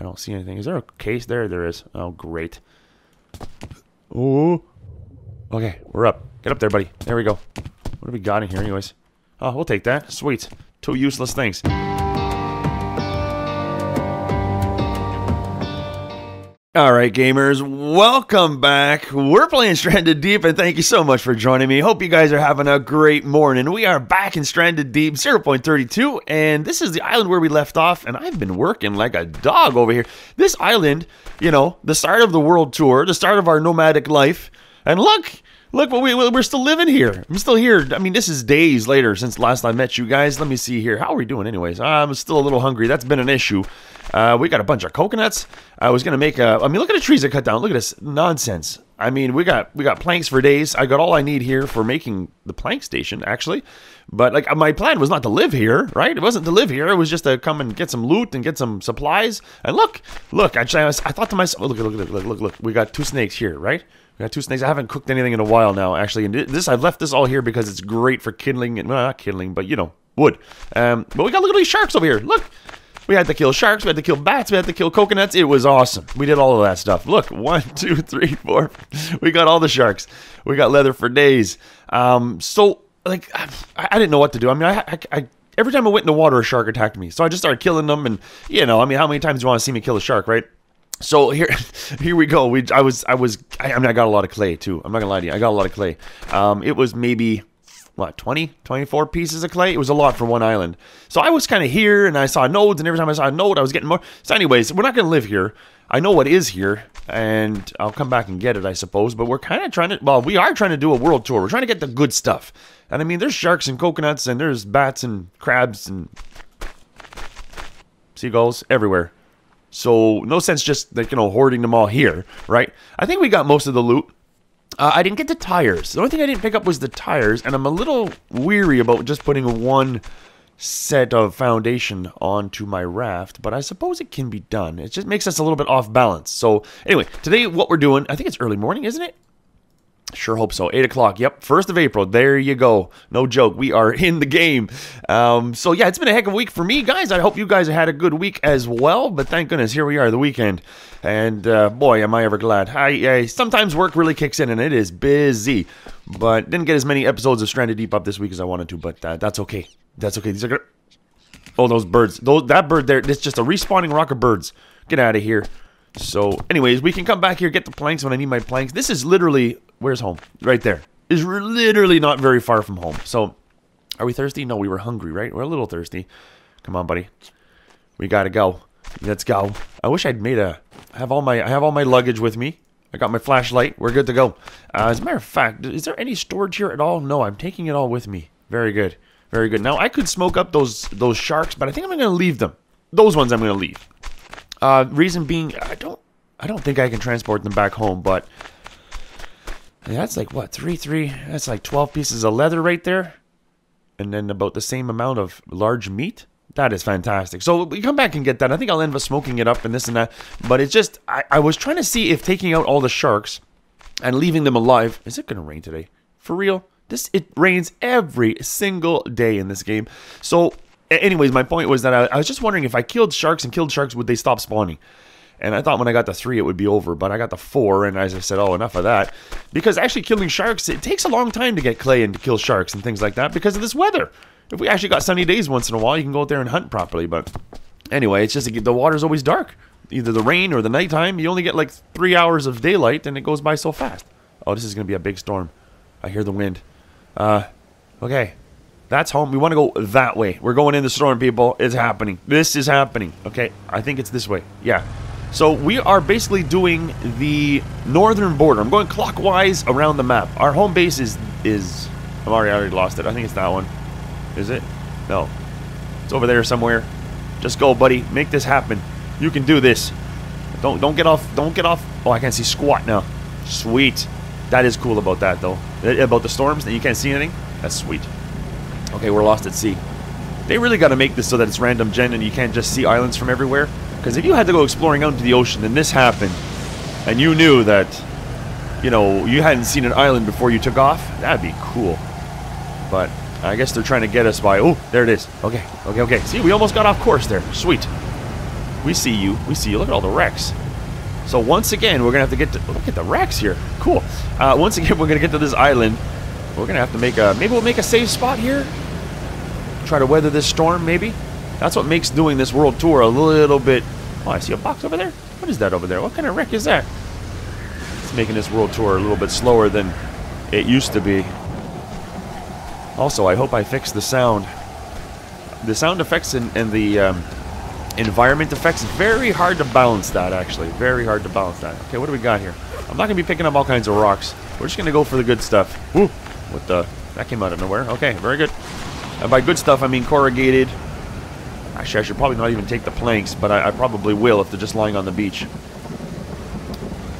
I don't see anything. Is there a case there? There is. Oh, great. Oh. Okay, we're up. Get up there, buddy. There we go. What have we got in here anyways? Oh, we'll take that. Sweet. Two useless things. Alright, gamers, welcome back. We're playing Stranded Deep, and thank you so much for joining me. Hope you guys are having a great morning. We are back in Stranded Deep 0.32, and this is the island where we left off, and I've been working like a dog over here. This island, you know, the start of the world tour, the start of our nomadic life, and look, Look, we, we're still living here. I'm still here. I mean, this is days later since last I met you guys. Let me see here. How are we doing, anyways? I'm still a little hungry. That's been an issue. Uh, we got a bunch of coconuts. I was gonna make a. I mean, look at the trees I cut down. Look at this nonsense. I mean, we got we got planks for days. I got all I need here for making the plank station, actually. But like my plan was not to live here, right? It wasn't to live here. It was just to come and get some loot and get some supplies. And look, look. I, I, I thought to myself, look, look, look, look, look, look. We got two snakes here, right? We got two snakes. I haven't cooked anything in a while now, actually. And this, I've left this all here because it's great for kindling, and well, not kindling, but you know, wood. Um, but we got look at these sharks over here. Look, we had to kill sharks. We had to kill bats. We had to kill coconuts. It was awesome. We did all of that stuff. Look, one, two, three, four. We got all the sharks. We got leather for days. Um, so like, I, I didn't know what to do. I mean, I, I, I every time I went in the water, a shark attacked me. So I just started killing them, and you know, I mean, how many times do you want to see me kill a shark, right? So here, here we go. We, I was, I was, I, I, mean, I got a lot of clay too. I'm not gonna lie to you. I got a lot of clay. Um, it was maybe what 20, 24 pieces of clay. It was a lot for one island. So I was kind of here, and I saw nodes, and every time I saw a node, I was getting more. So, anyways, we're not gonna live here. I know what is here, and I'll come back and get it, I suppose. But we're kind of trying to, well, we are trying to do a world tour. We're trying to get the good stuff. And I mean, there's sharks and coconuts, and there's bats and crabs and seagulls everywhere. So no sense just like you know hoarding them all here, right? I think we got most of the loot. Uh, I didn't get the tires. The only thing I didn't pick up was the tires, and I'm a little weary about just putting one set of foundation onto my raft, but I suppose it can be done. It just makes us a little bit off balance. So anyway, today what we're doing, I think it's early morning, isn't it? Sure hope so. 8 o'clock. Yep. 1st of April. There you go. No joke. We are in the game. Um, so, yeah, it's been a heck of a week for me, guys. I hope you guys had a good week as well. But thank goodness, here we are, the weekend. And uh, boy, am I ever glad. I, I, Sometimes work really kicks in and it is busy. But didn't get as many episodes of Stranded Deep up this week as I wanted to. But uh, that's okay. That's okay. These are good. Oh, those birds. Those, that bird there, it's just a respawning rock of birds. Get out of here. So, anyways, we can come back here, get the planks when I need my planks. This is literally Where's home? Right there. Is literally not very far from home. So, are we thirsty? No, we were hungry, right? We're a little thirsty. Come on, buddy. We gotta go. Let's go. I wish I'd made a. I have all my. I have all my luggage with me. I got my flashlight. We're good to go. Uh, as a matter of fact, is there any storage here at all? No, I'm taking it all with me. Very good. Very good. Now I could smoke up those those sharks, but I think I'm gonna leave them. Those ones I'm gonna leave. Uh, reason being, I don't. I don't think I can transport them back home, but that's like what three three. That's like twelve pieces of leather right there, and then about the same amount of large meat. That is fantastic. So we come back and get that. I think I'll end up smoking it up and this and that. But it's just I, I was trying to see if taking out all the sharks and leaving them alive. Is it gonna rain today? For real? This it rains every single day in this game. So anyways, my point was that I, I was just wondering if I killed sharks and killed sharks, would they stop spawning? And I thought when I got the three, it would be over, but I got the four, and as I said, oh, enough of that. Because actually, killing sharks, it takes a long time to get clay and to kill sharks and things like that because of this weather. If we actually got sunny days once in a while, you can go out there and hunt properly. But anyway, it's just the water's always dark. Either the rain or the nighttime, you only get like three hours of daylight, and it goes by so fast. Oh, this is going to be a big storm. I hear the wind. Uh, okay. That's home. We want to go that way. We're going in the storm, people. It's happening. This is happening. Okay. I think it's this way. Yeah. So we are basically doing the northern border. I'm going clockwise around the map. Our home base is is I've already, already lost it. I think it's that one. Is it? No. It's over there somewhere. Just go, buddy. Make this happen. You can do this. Don't don't get off. Don't get off. Oh, I can't see squat now. Sweet. That is cool about that though. Eh, about the storms that you can't see anything. That's sweet. Okay, we're lost at sea. They really got to make this so that it's random gen and you can't just see islands from everywhere. Because if you had to go exploring out into the ocean and this happened, and you knew that, you know, you hadn't seen an island before you took off, that'd be cool. But I guess they're trying to get us by. Oh, there it is. Okay, okay, okay. See, we almost got off course there. Sweet. We see you. We see you. Look at all the wrecks. So once again, we're gonna have to get to look at the wrecks here. Cool. Uh, once again, we're gonna get to this island. We're gonna have to make a maybe we'll make a safe spot here. Try to weather this storm, maybe. That's what makes doing this world tour a little bit. Oh, I see a box over there. What is that over there? What kind of wreck is that? It's making this world tour a little bit slower than it used to be. Also, I hope I fixed the sound. The sound effects and, and the um, environment effects, very hard to balance that, actually. Very hard to balance that. Okay, what do we got here? I'm not going to be picking up all kinds of rocks. We're just going to go for the good stuff. Woo! What the... That came out of nowhere. Okay, very good. And by good stuff, I mean corrugated. Actually, I should probably not even take the planks, but I, I probably will if they're just lying on the beach.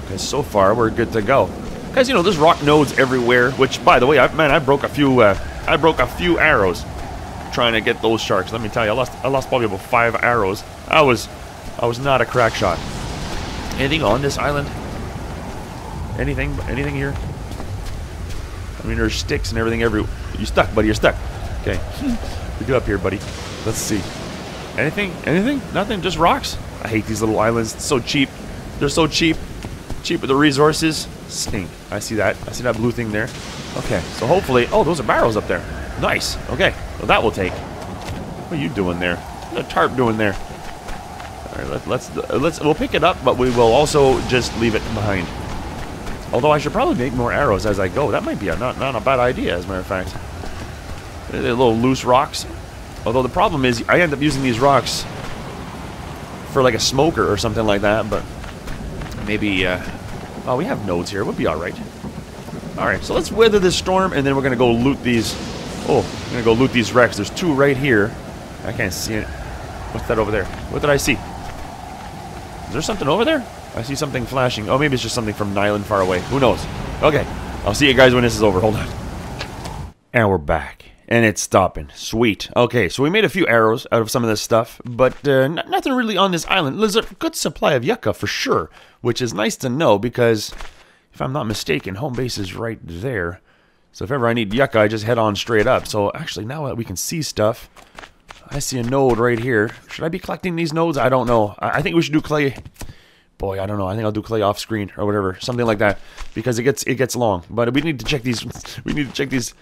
Because so far, we're good to go. Because, you know, there's rock nodes everywhere, which, by the way, I, man, I broke a few, uh, I broke a few arrows trying to get those sharks. Let me tell you, I lost, I lost probably about five arrows. I was, I was not a crack shot. Anything on this island? Anything, anything here? I mean, there's sticks and everything every. You're stuck, buddy. You're stuck. Okay, We get up here, buddy. Let's see. Anything? Anything? Nothing? Just rocks? I hate these little islands. It's so cheap. They're so cheap. Cheap with the resources. Stink. I see that. I see that blue thing there. Okay, so hopefully... Oh, those are barrels up there. Nice. Okay, well that will take. What are you doing there? What's a tarp doing there? All right, let, let's let's we'll pick it up, but we will also just leave it behind. Although I should probably make more arrows as I go. That might be a, not not a bad idea, as a matter of fact. They're little loose rocks. Although the problem is, I end up using these rocks for like a smoker or something like that. But maybe. Uh, oh, we have nodes here. We'll be all right. All right, so let's weather this storm, and then we're gonna go loot these. Oh, I'm gonna go loot these wrecks. There's two right here. I can't see it. What's that over there? What did I see? Is there something over there? I see something flashing. Oh, maybe it's just something from an island far away. Who knows? Okay, I'll see you guys when this is over. Hold on. And we're back. And it's stopping. Sweet. Okay, so we made a few arrows out of some of this stuff, but uh, nothing really on this island. There's a good supply of yucca for sure, which is nice to know because if I'm not mistaken, home base is right there. So if ever I need yucca, I just head on straight up. So actually, now that we can see stuff, I see a node right here. Should I be collecting these nodes? I don't know. I, I think we should do clay. Boy, I don't know. I think I'll do clay off screen or whatever, something like that, because it gets it gets long. But we need to check these. We need to check these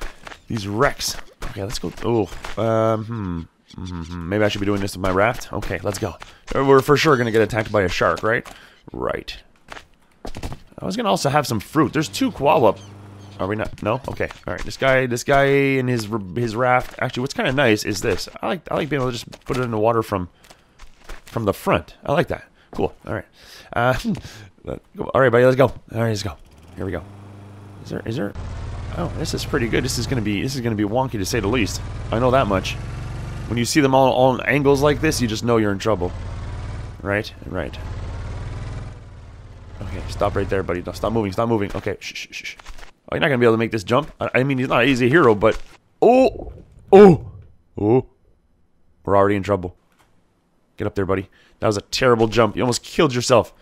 these wrecks. Okay, let's go. Oh, um, hmm. Mm -hmm. Maybe I should be doing this with my raft. Okay, let's go. We're for sure gonna get attacked by a shark, right? Right. I was gonna also have some fruit. There's two koala. Are we not? No. Okay. All right. This guy, this guy and his his raft. Actually, what's kind of nice is this. I like I like being able to just put it in the water from from the front. I like that. Cool. All right. Uh, all right, buddy. Let's go. All right, let's go. Here we go. Is there? Is there? Oh, this is pretty good. This is gonna be this is gonna be wonky to say the least. I know that much. When you see them all on angles like this, you just know you're in trouble. Right. Right. Okay, stop right there, buddy. No, stop moving, stop moving. Okay, shh, shh, shh. Oh, you're not to be able to make this jump. I, I mean, he's not an easy hero, but... Oh! Oh! Oh! We're already in trouble. Get up there, buddy. That was a terrible jump. You almost killed yourself.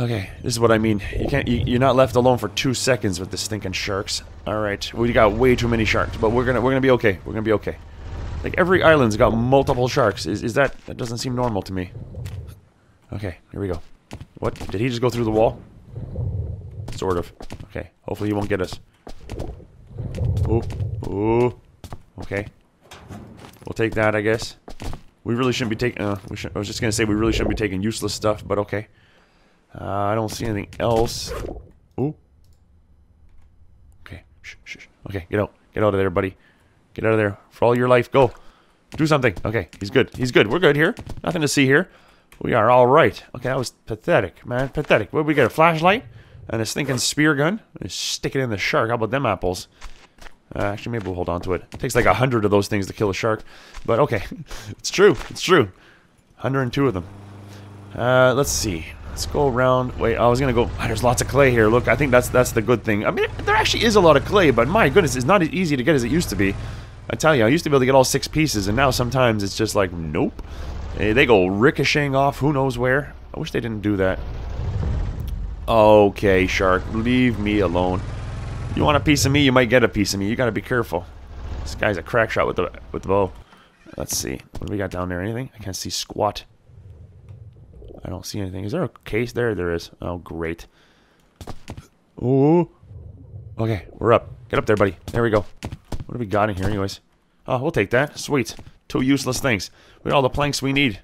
Okay, this is what I mean. You can't. You, are not left alone for two seconds with the stinking sharks. All right, we got way too many sharks, but we're gonna we're gonna be okay. We're gonna be okay. Like every island's got multiple sharks. Is is that that doesn't seem normal to me? Okay, here we go. What? Did he just go through the wall? Sort of. Okay. Hopefully he won't get us. Oh. Oh. Okay. We'll take that, I guess. We really shouldn't be taking... Uh, we should, I was just to say we really shouldn't be taking useless stuff, but okay. Uh, I don't see anything else. Oh. Okay. Shh, shh, shh. Okay, get out. Get out of there, buddy. Get out of there. For all your life, go. Do something. Okay, he's good. He's good. We're good here. Nothing to see here. We are all right. Okay, that was pathetic, man. Pathetic. What, we get a flashlight and a stinking spear gun? And stick it in the shark. How about them apples? Uh, actually, maybe we'll hold on to it. It takes like a hundred of those things to kill a shark. But okay, it's true. It's true. 102 of them. Uh, let's see. Let's go around. Wait, I was gonna go. Oh, there's lots of clay here. Look, I think that's that's the good thing. I mean, there actually is a lot of clay, but my goodness, it's not as easy to get as it used to be. I tell you, I used to be able to get all six pieces, and now sometimes it's just like, nope. Hey, they go ricocheting off who knows where. I wish they didn't do that. Okay, shark, leave me alone. You want a piece of me, you might get a piece of me. You gotta be careful. This guy's a crack shot with the with the bow. Let's see. What do we got down there? Anything? I can't see squat. I don't see anything. Is there a case there? There is. Oh, great. Oh. Okay, we're up. Get up there, buddy. There we go. What have we got in here anyways? Oh, we'll take that. Sweet. Two useless things. We got all the planks we need.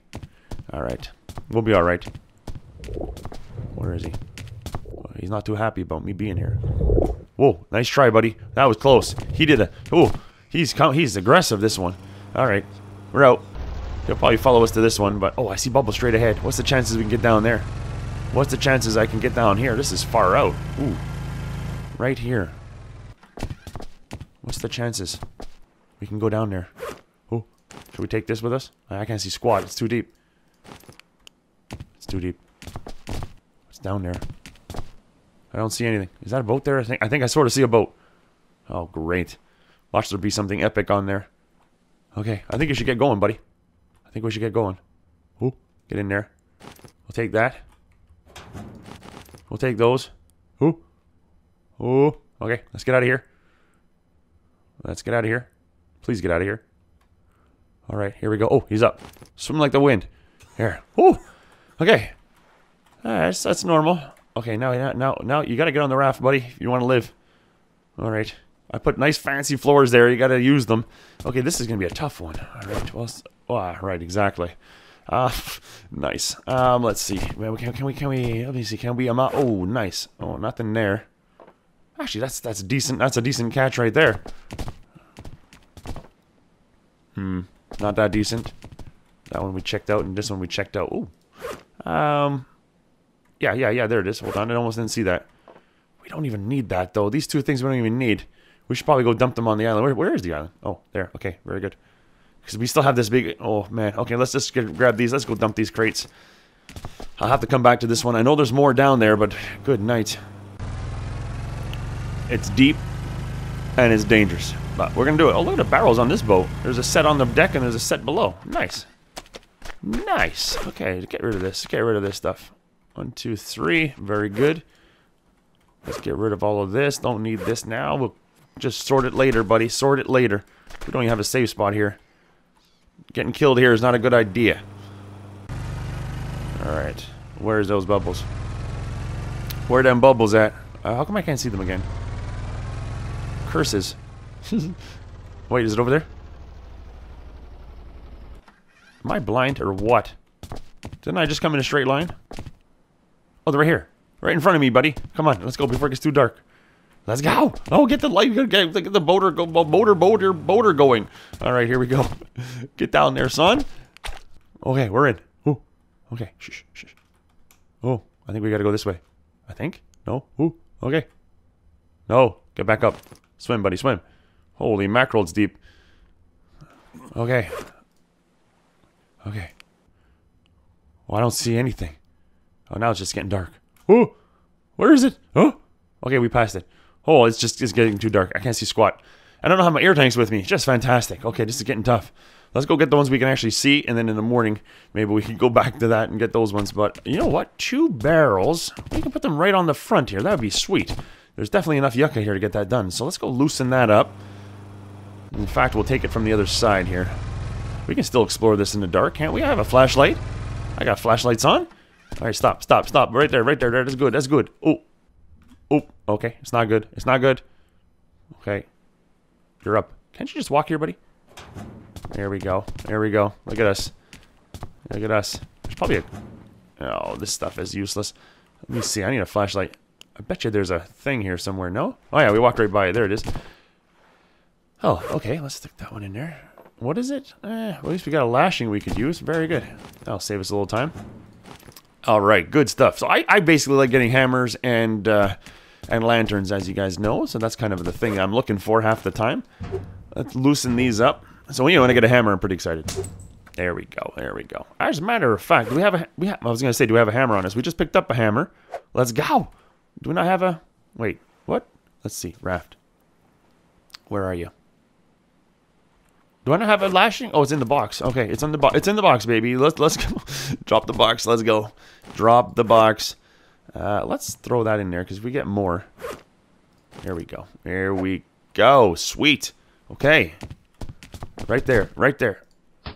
Alright. We'll be alright. Where is he? Oh, he's not too happy about me being here. Whoa, nice try, buddy. That was close. He did a... Oh, he's he's aggressive, this one. Alright. We're out. He'll probably follow us to this one, but... Oh, I see bubbles straight ahead. What's the chances we can get down there? What's the chances I can get down here? This is far out. Ooh. Right here. What's the chances? We can go down there. Oh, should we take this with us? I can't see squat. It's too deep. It's too deep. It's down there. I don't see anything. Is that a boat there? I think I think I sort of see a boat. Oh, great. Watch there be something epic on there. Okay, I think you should get going, buddy. I think we should get going. Oh, get in there. We'll take that. We'll take those. Oh. Oh. Okay, let's get out of here. Let's get out of here. Please get out of here. All right, here we go. Oh, he's up. Swim like the wind. Here. Oh. Okay. that's, that's normal. Okay, now, now, now you got to get on the raft, buddy, if you want to live. All right. I put nice fancy floors there. You got to use them. Okay, this is going to be a tough one. All right. Well, oh, right, exactly. Uh, nice. Um, let's see. Can we, can we, can we, let me see. Can we, um, oh, nice. Oh, nothing there. Actually, that's, that's decent. That's a decent catch right there. Hmm. Not that decent. That one we checked out, and this one we checked out. Ooh. Um. Yeah, yeah, yeah. There it is. Hold on. I almost didn't see that. We don't even need that, though. These two things we don't even need. We should probably go dump them on the island. Where, where is the island? Oh, there. Okay, very good. Because we still have this big... Oh, man. Okay, let's just get, grab these. Let's go dump these crates. I'll have to come back to this one. I know there's more down there, but good night. It's deep, and it's dangerous. But we're going to do it. Oh, look at the barrels on this boat. There's a set on the deck and there's a set below. Nice. Nice. Okay, get rid of this. Get rid of this stuff. One, two, three. Very good. Let's get rid of all of this. Don't need this now. We'll just sort it later, buddy. Sort it later. We don't even have a safe spot here. Getting killed here is not a good idea. Alright. Where's those bubbles? Where them bubbles at? Uh, how come I can't see them again? Curses. Wait, is it over there? Am I blind or what? Didn't I just come in a straight line? Oh, they're right here. Right in front of me, buddy. Come on, let's go before it gets too dark. Let's go. Oh, get the light. Get, get the boater, go, motor, boater, boater going. All right, here we go. Get down there, son. Okay, we're in. Ooh. Okay. Shh, shh, shh. Oh, I think we got to go this way. I think. No. Ooh. Okay. No. Get back up. Swim, buddy. Swim. Holy mackerel, it's deep. Okay. Okay. Well, I don't see anything. Oh, now it's just getting dark. Oh, where is it? Oh, okay, we passed it. Oh, it's just it's getting too dark. I can't see squat. I don't know how my air tanks with me. Just fantastic. Okay, this is getting tough. Let's go get the ones we can actually see, and then in the morning, maybe we can go back to that and get those ones. But you know what? Two barrels. We can put them right on the front here. That would be sweet. There's definitely enough yucca here to get that done. So let's go loosen that up. In fact, we'll take it from the other side here. We can still explore this in the dark, can't we? I have a flashlight. I got flashlights on. All right, stop, stop, stop. Right there, right there, there. That's good, that's good. Oh, oh, okay. It's not good. It's not good. Okay. You're up. Can't you just walk here, buddy? There we go. There we go. Look at us. Look at us. There's probably a... Oh, this stuff is useless. Let me see. I need a flashlight. I bet you there's a thing here somewhere. No? Oh, yeah. We walked right by it. There it is. Oh, okay. Let's stick that one in there. What is it? Eh, well, at least we got a lashing we could use. Very good. That'll save us a little time. All right, good stuff. So I, I basically like getting hammers and uh, and lanterns, as you guys know. So that's kind of the thing I'm looking for half the time. Let's loosen these up. So you know, when I get a hammer, I'm pretty excited. There we go. There we go. As a matter of fact, do we have a? We I was gonna say, do we have a hammer on us? We just picked up a hammer. Let's go. Do we not have a? Wait, what? Let's see. Raft. Where are you? Do I not have a lashing? Oh, it's in the box. Okay, it's in the box. It's in the box, baby. Let's let's go. Drop the box. Let's go. Drop the box. Uh, let's throw that in there because we get more. There we go. There we go. Sweet. Okay. Right there. Right there.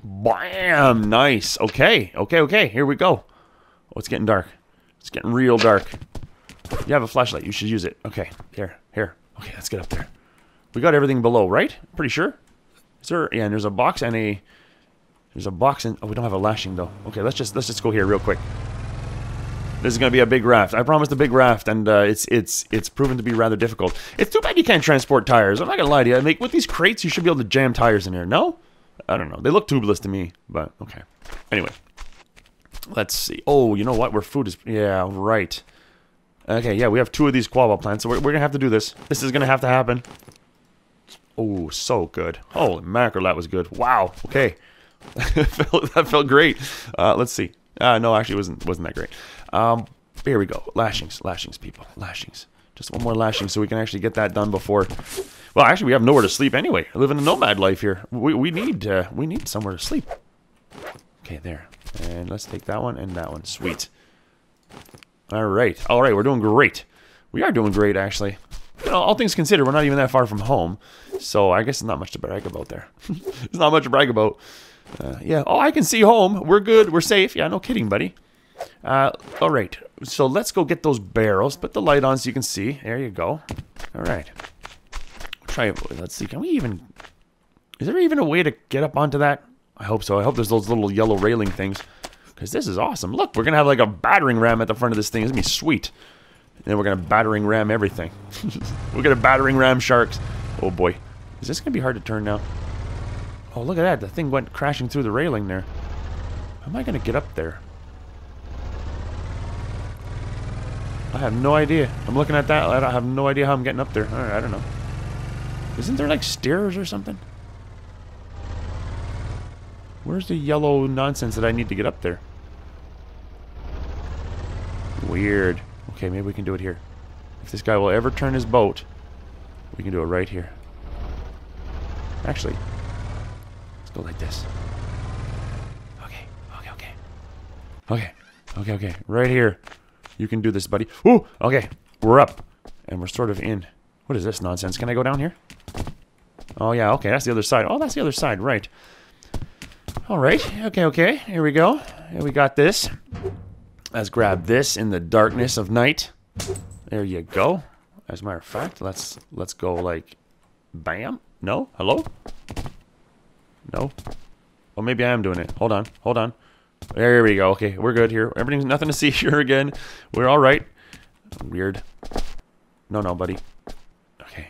Bam. Nice. Okay. Okay. Okay. Here we go. Oh, it's getting dark. It's getting real dark. You have a flashlight. You should use it. Okay, here, here. Okay, let's get up there. We got everything below, right? Pretty sure. Is there? Yeah, and there's a box and a. There's a box and oh, we don't have a lashing though. Okay, let's just let's just go here real quick. This is gonna be a big raft. I promised a big raft, and uh, it's it's it's proven to be rather difficult. It's too bad you can't transport tires. I'm not gonna lie to you. I Like with these crates, you should be able to jam tires in here. No, I don't know. They look tubeless to me, but okay. Anyway, let's see. Oh, you know what? Where food is? Yeah, right. Okay, yeah, we have two of these guava plants, so we're, we're gonna have to do this. This is gonna have to happen. Oh, so good. Holy mackerel, that was good. Wow. Okay. that, felt, great. Uh, let's see. Uh, no, actually, wasn't wasn't that great. Um, here we go. Lashings, lashings, people, lashings. Just one more lashing, so we can actually get that done before. Well, actually, we have nowhere to sleep anyway. We're living a nomad life here. We we need uh, we need somewhere to sleep. Okay, there. And let's take that one and that one. Sweet. All right, all right. We're doing great. We are doing great, actually. You know, all things considered, we're not even that far from home. So I guess not much to brag about there. it's not much to brag about. Uh, yeah. Oh, I can see home. We're good. We're safe. Yeah, no kidding, buddy. Uh, all right. So let's go get those barrels. Put the light on so you can see. There you go. All right. Try. Let's see. Can we even? Is there even a way to get up onto that? I hope so. I hope there's those little yellow railing things. Because this is awesome. Look, we're going to have like a battering ram at the front of this thing. It's going to be sweet. And then we're going to battering ram everything. we're going to battering ram sharks. Oh boy. Is this going to be hard to turn now? Oh, look at that. The thing went crashing through the railing there. How am I going to get up there? I have no idea. I'm looking at that. I have no idea how I'm getting up there. I don't know. Isn't there like stairs or something? Where's the yellow nonsense that I need to get up there? Weird. Okay, maybe we can do it here. If this guy will ever turn his boat, we can do it right here. Actually, let's go like this. Okay, okay, okay. Okay, okay, okay. Right here. You can do this, buddy. Ooh, okay. We're up. And we're sort of in. What is this nonsense? Can I go down here? Oh, yeah, okay. That's the other side. Oh, that's the other side. Right. All right. Okay, okay. Here we go. Here we got this. Let's grab this in the darkness of night. There you go. As a matter of fact, let's let's go like bam. No? Hello? No? Well, maybe I am doing it. Hold on. Hold on. There we go. Okay, we're good here. Everything's nothing to see here again. We're all right. Weird. No, no, buddy. Okay.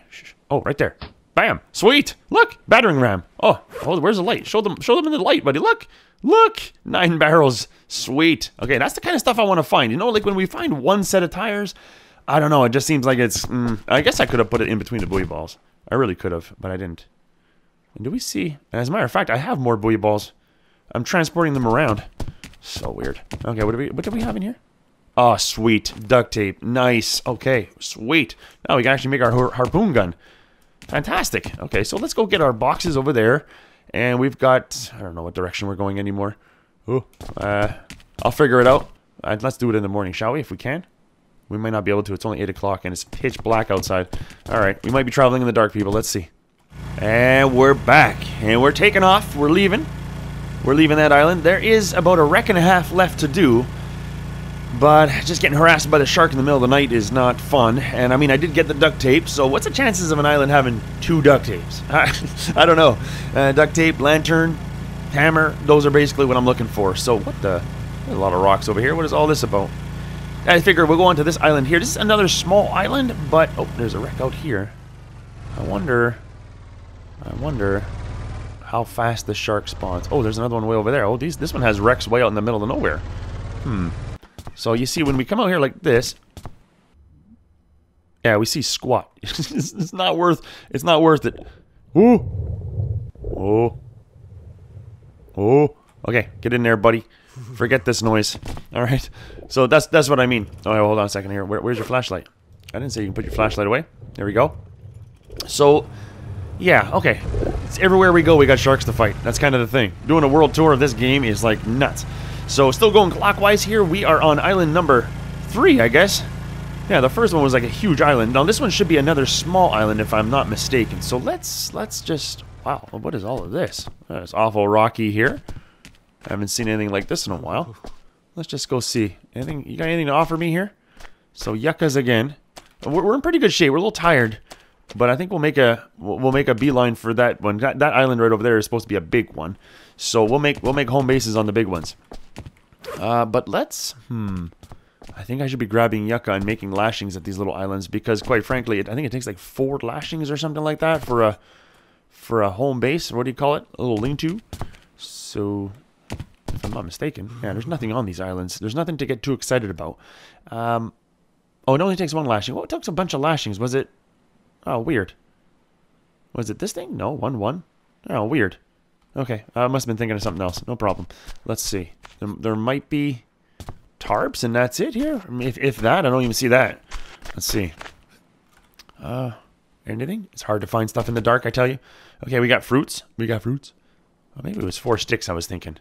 Oh, right there. Bam. Sweet. Look, battering ram. Oh, oh, where's the light? Show them. Show them in the light, buddy. Look. Look. Nine barrels. Sweet. Okay, that's the kind of stuff I want to find. You know, like when we find one set of tires, I don't know. It just seems like it's. Mm, I guess I could have put it in between the buoy balls. I really could have, but I didn't. And do we see? As a matter of fact, I have more buoy balls. I'm transporting them around. So weird. Okay, what do we what do we have in here? Oh, sweet. Duct tape. Nice. Okay, sweet. Now we can actually make our har harpoon gun. Fantastic. Okay, so let's go get our boxes over there. And we've got... I don't know what direction we're going anymore. Oh, uh, I'll figure it out. Uh, let's do it in the morning, shall we, if we can? We might not be able to. It's only 8 o'clock and it's pitch black outside. Alright, we might be traveling in the dark, people. Let's see. And we're back. And we're taking off. We're leaving. We're leaving that island. There is about a wreck and a half left to do. But just getting harassed by the shark in the middle of the night is not fun. And I mean, I did get the duct tape, so what's the chances of an island having two duct tapes? I, don't know. Uh, duct tape, lantern, hammer, those are basically what I'm looking for. So what the... There's a lot of rocks over here. What is all this about? I figure we'll go on to this island here. This is another small island, but... Oh, there's a wreck out here. I wonder... I wonder how fast the shark spawns. Oh, there's another one way over there. Oh, these, this one has wrecks way out in the middle of nowhere. Hmm. So you see, when we come out here like this, yeah, we see squat. it's not worth. It's not worth it. Ooh. Oh. Oh. Okay, get in there, buddy. Forget this noise. All right. So that's that's what I mean. Oh, hold on a second here. Where, where's your flashlight? I didn't say you can put your flashlight away. There we go. So yeah, okay. It's everywhere we go, we got sharks to fight. That's kind of the thing. Doing a world tour of this game is like nuts. So still going clockwise here, we are on island number three, I guess. Yeah, the first one was like a huge island. Now this one should be another small island if I'm not mistaken. So let's let's just wow, what is all of this? It's awful rocky here. I haven't seen anything like this in a while. Let's just go see. Anything? You got anything to offer me here? So yuccas again. We're, we're in pretty good shape. We're a little tired, but I think we'll make a we'll, make a beeline for that one. That, that island right over there is supposed to be a big one, so we'll make we'll make home bases on the big ones. Uh, but let's hmm. I think I should be grabbing yucca and making lashings at these little islands because, quite frankly, it, I think it takes like four lashings or something like that for a for a home base. What do you call it? A little lean-to. So, if I'm not mistaken, yeah, there's nothing on these islands. There's nothing to get too excited about. Um, oh, it only takes one lashing. Well, it took a bunch of lashings. Was it? Oh, weird. Was it this thing? No, one one. Oh, weird. Okay, I must have been thinking of something else. No problem. Let's see. There, there might be tarps, and that's it here. I mean, if, if that, I don't even see that. Let's see. Uh, anything? It's hard to find stuff in the dark, I tell you. Okay, we got fruits. We got fruits. Oh, maybe it was four sticks I was thinking.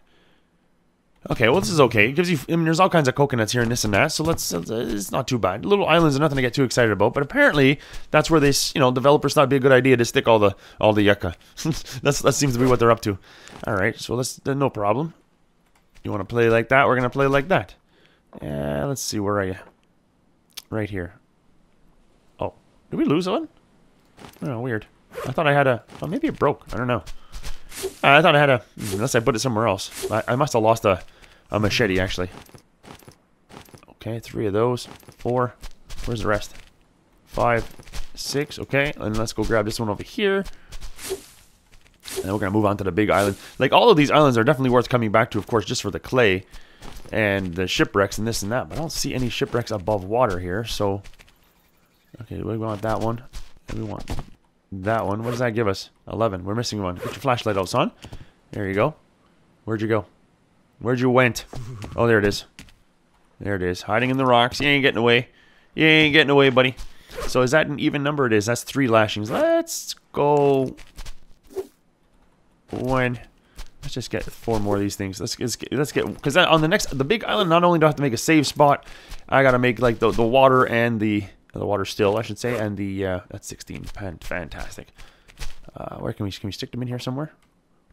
Okay, well, this is okay. It gives you, I mean, there's all kinds of coconuts here and this and that, so let's, uh, it's not too bad. Little islands are nothing to get too excited about, but apparently that's where they, you know, developers thought it'd be a good idea to stick all the, all the yucca. that's, that seems to be what they're up to. All right, so let's, no problem. You want to play like that? We're going to play like that. Yeah, let's see, where are you? Right here. Oh, did we lose one? Oh, weird. I thought I had a, oh, maybe it broke. I don't know. I thought I had a, unless I put it somewhere else. I, I must have lost a, a machete, actually. Okay, three of those. Four. Where's the rest? Five, six. Okay, and let's go grab this one over here. And then we're going to move on to the big island. Like, all of these islands are definitely worth coming back to, of course, just for the clay and the shipwrecks and this and that. But I don't see any shipwrecks above water here, so... Okay, we want that one. And we want that one. What does that give us? 11. We're missing one. Get your flashlight out, son. There you go. Where'd you go? Where'd you went? Oh, there it is. There it is. Hiding in the rocks. You ain't getting away. You ain't getting away, buddy. So is that an even number? It is. That's three lashings. Let's go... One. Let's just get four more of these things. Let's, let's get, let's get, because on the next, the big island, not only do I have to make a save spot, I got to make like the, the water and the, the water still, I should say, and the, uh, that's 16, fantastic. Uh, where can we, can we stick them in here somewhere?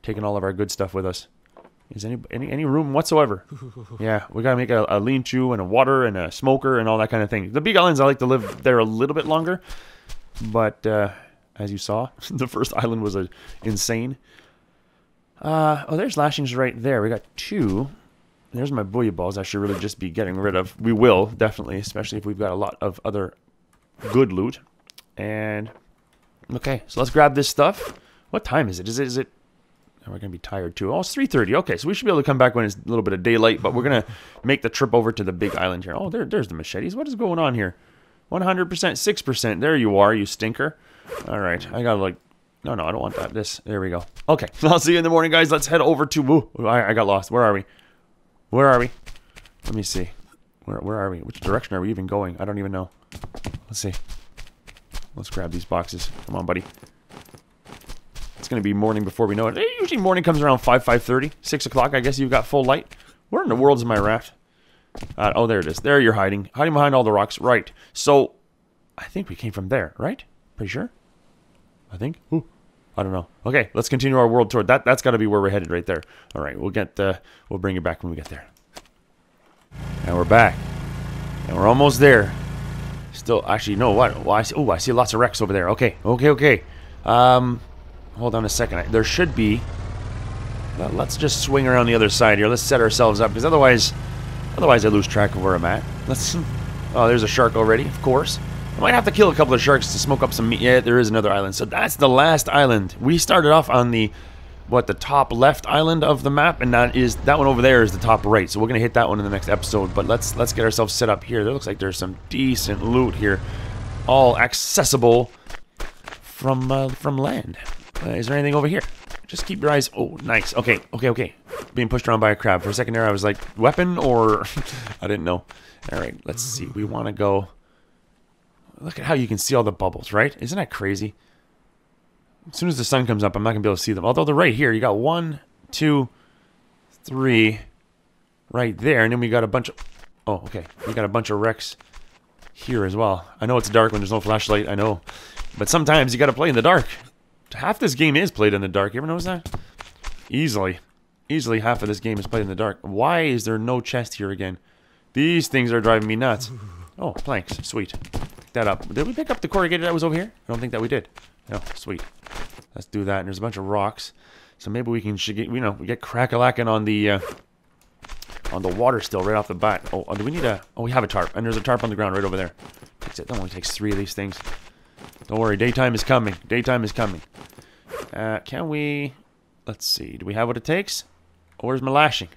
Taking all of our good stuff with us. Is any, any, any room whatsoever? yeah, we got to make a, a lean-to and a water and a smoker and all that kind of thing. The big islands, I like to live there a little bit longer, but, uh, as you saw, the first island was a, insane. Uh, oh, there's lashings right there. We got two. There's my buoy balls I should really just be getting rid of. We will, definitely, especially if we've got a lot of other good loot. And, okay, so let's grab this stuff. What time is it? Is it, is it, oh, we're to be tired too. Oh, it's 3.30. Okay, so we should be able to come back when it's a little bit of daylight, but we're to make the trip over to the big island here. Oh, there, there's the machetes. What is going on here? 100%, 6%. There you are, you stinker. All right, I got to, like, no, no, I don't want that. This. There we go. Okay. I'll see you in the morning, guys. Let's head over to... Ooh, I, I got lost. Where are we? Where are we? Let me see. Where, where are we? Which direction are we even going? I don't even know. Let's see. Let's grab these boxes. Come on, buddy. It's going to be morning before we know it. Usually morning comes around 5, 5.30. 6 o'clock, I guess you've got full light. Where in the world is my raft? Uh, oh, there it is. There you're hiding. Hiding behind all the rocks. Right. So, I think we came from there, right? Pretty sure? I think. Ooh. I don't know. Okay, let's continue our world tour. That that's got to be where we're headed right there. All right, we'll get uh, we'll bring you back when we get there. And we're back, and we're almost there. Still, actually, no. What? Well, I. Oh, I see lots of wrecks over there. Okay, okay, okay. Um, hold on a second. There should be. Well, let's just swing around the other side here. Let's set ourselves up because otherwise, otherwise I lose track of where I'm at. Let's. Oh, there's a shark already. Of course. I might have to kill a couple of sharks to smoke up some meat. Yeah, there is another island. So that's the last island. We started off on the, what, the top left island of the map, and that is that one over there is the top right. So we're gonna hit that one in the next episode. But let's let's get ourselves set up here. There looks like there's some decent loot here, all accessible from uh, from land. Uh, is there anything over here? Just keep your eyes. Oh, nice. Okay, okay, okay. Being pushed around by a crab. For a second there, I was like, weapon or I didn't know. All right, let's see. We want to go. Look at how you can see all the bubbles, right? Isn't that crazy? As soon as the sun comes up, I'm not going to be able to see them. Although they're right here. You got one, two, three right there. And then we got a bunch of... Oh, okay. We got a bunch of wrecks here as well. I know it's dark when there's no flashlight. I know. But sometimes you got to play in the dark. Half this game is played in the dark. You ever notice that? Easily. Easily half of this game is played in the dark. Why is there no chest here again? These things are driving me nuts. Oh, planks. Sweet. Pick that up. Did we pick up the corrugated that was over here? I don't think that we did. No, sweet. Let's do that. And there's a bunch of rocks. So maybe we can, get, you know, we get crack-a-lacking on the, uh, on the water still right off the bat. Oh, do we need a, oh, we have a tarp. And there's a tarp on the ground right over there. Takes it, that only takes three of these things. Don't worry, daytime is coming. Daytime is coming. Uh, can we, let's see, do we have what it takes? Oh, where's my lashing?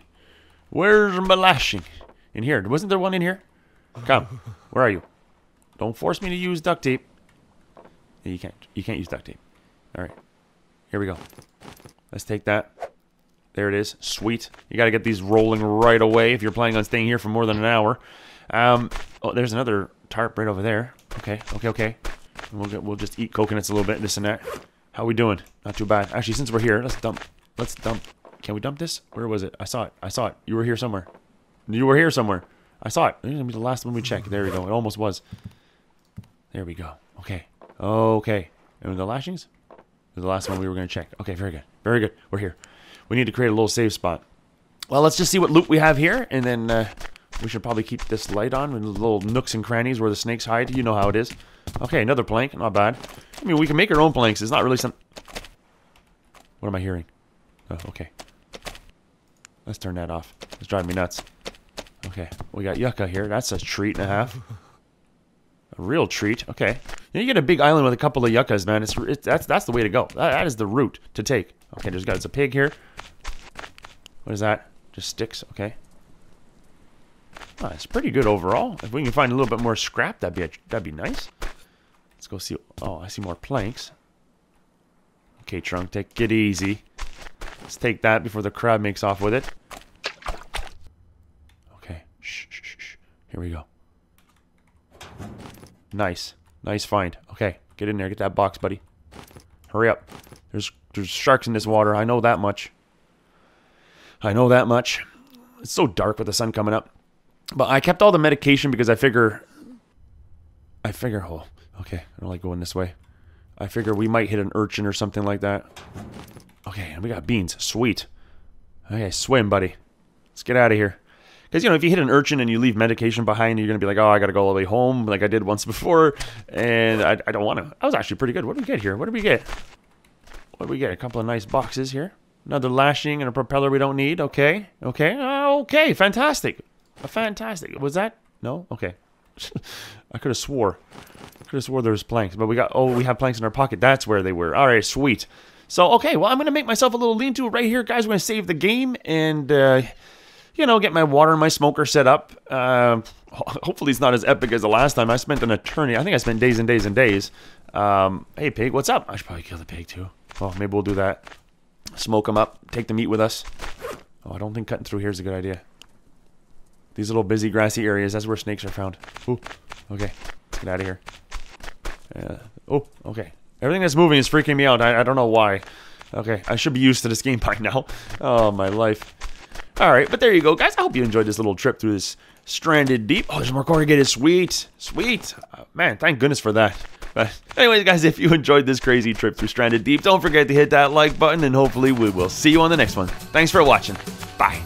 Where's my lashing? In here. Wasn't there one in here? Come. Where are you? Don't force me to use duct tape. You can't. You can't use duct tape. All right. Here we go. Let's take that. There it is. Sweet. You got to get these rolling right away if you're planning on staying here for more than an hour. Um, oh, there's another tarp right over there. Okay, okay, okay. We'll get, we'll just eat coconuts a little bit, this and that. How are we doing? Not too bad. Actually, since we're here, let's dump. Let's dump. Can we dump this? Where was it? I saw it. I saw it. You were here somewhere. You were here somewhere. I saw it. It's gonna be the last one we check. There we go. It almost was. There we go. Okay. Okay. And the lashings? The last one we were gonna check. Okay, very good. Very good. We're here. We need to create a little save spot. Well, let's just see what loot we have here, and then uh, we should probably keep this light on with little nooks and crannies where the snakes hide. You know how it is. Okay, another plank. Not bad. I mean, we can make our own planks. It's not really some... What am I hearing? Oh, okay. Let's turn that off. It's driving me nuts. Okay, we got yucca here. That's a treat and a half. A real treat. Okay. You, get a big island with a couple of yuccas, man. It's, it's that's that's the way to go. That, that is the route to take. Okay, there's got a pig here. What is that? Just sticks. Okay. Oh, it's pretty good overall. If we can find a little bit more scrap, that'd be a, that'd be nice. Let's go see. Oh, I see more planks. Okay, trunk, take it easy. Let's take that before the crab makes off with it. Okay. Shh, shh, shh. Here we go. Nice. Nice find. Okay, get in there. Get that box, buddy. Hurry up. There's there's sharks in this water. I know that much. I know that much. It's so dark with the sun coming up. But I kept all the medication because I figure... I figure... Oh, okay. I don't like going this way. I figure we might hit an urchin or something like that. Okay, and we got beans. Sweet. Okay, swim, buddy. Let's get out of here. Because, you know, if you hit an urchin and you leave medication behind, you're to be like, oh, I got to go all the way home like I did once before. And I, I don't want to. I was actually pretty good. What did we get here? What did we get? What did we get? A couple of nice boxes here. Another lashing and a propeller we don't need. Okay. Okay. Uh, okay. Fantastic. A fantastic. Was that? No? Okay. I could have swore. I could have swore there was planks. But we got... Oh, we have planks in our pocket. That's where they were. All right. Sweet. So, okay. Well, I'm to make myself a little lean-to right here, guys. We're to save the game. And... Uh, you know, get my water and my smoker set up. Uh, hopefully it's not as epic as the last time. I spent an eternity. I think I spent days and days and days. Um, hey, pig, what's up? I should probably kill the pig, too. Well, maybe we'll do that. Smoke them up. Take the meat with us. Oh, I don't think cutting through here is a good idea. These little busy grassy areas, that's where snakes are found. Ooh, okay. Let's get out of here. Uh, oh, okay. Everything that's moving is freaking me out. I, I don't know why. Okay, I should be used to this game by now. Oh, my life. All right, but there you go, guys. I hope you enjoyed this little trip through this stranded deep. Oh, there's more corrugated. Sweet, sweet. Uh, man, thank goodness for that. But anyways, guys, if you enjoyed this crazy trip through Stranded Deep, don't forget to hit that like button, and hopefully we will see you on the next one. Thanks for watching. Bye.